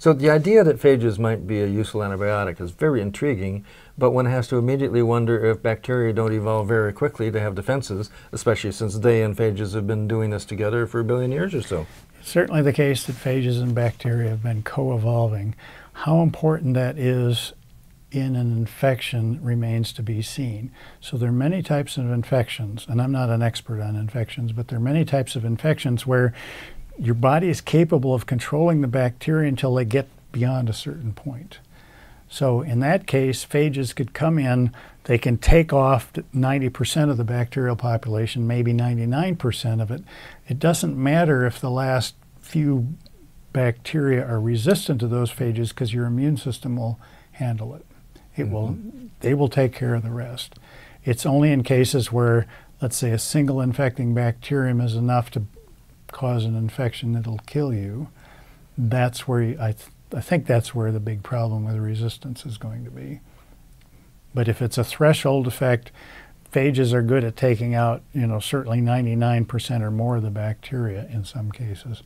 So the idea that phages might be a useful antibiotic is very intriguing, but one has to immediately wonder if bacteria don't evolve very quickly to have defenses, especially since they and phages have been doing this together for a billion years or so. It's certainly the case that phages and bacteria have been co-evolving. How important that is in an infection remains to be seen. So there are many types of infections, and I'm not an expert on infections, but there are many types of infections where your body is capable of controlling the bacteria until they get beyond a certain point. So in that case, phages could come in, they can take off 90% of the bacterial population, maybe 99% of it. It doesn't matter if the last few bacteria are resistant to those phages because your immune system will handle it. It mm -hmm. will, they will take care of the rest. It's only in cases where, let's say, a single infecting bacterium is enough to cause an infection that'll kill you. That's where you, I, th I think that's where the big problem with resistance is going to be. But if it's a threshold effect, phages are good at taking out, you know, certainly 99% or more of the bacteria in some cases.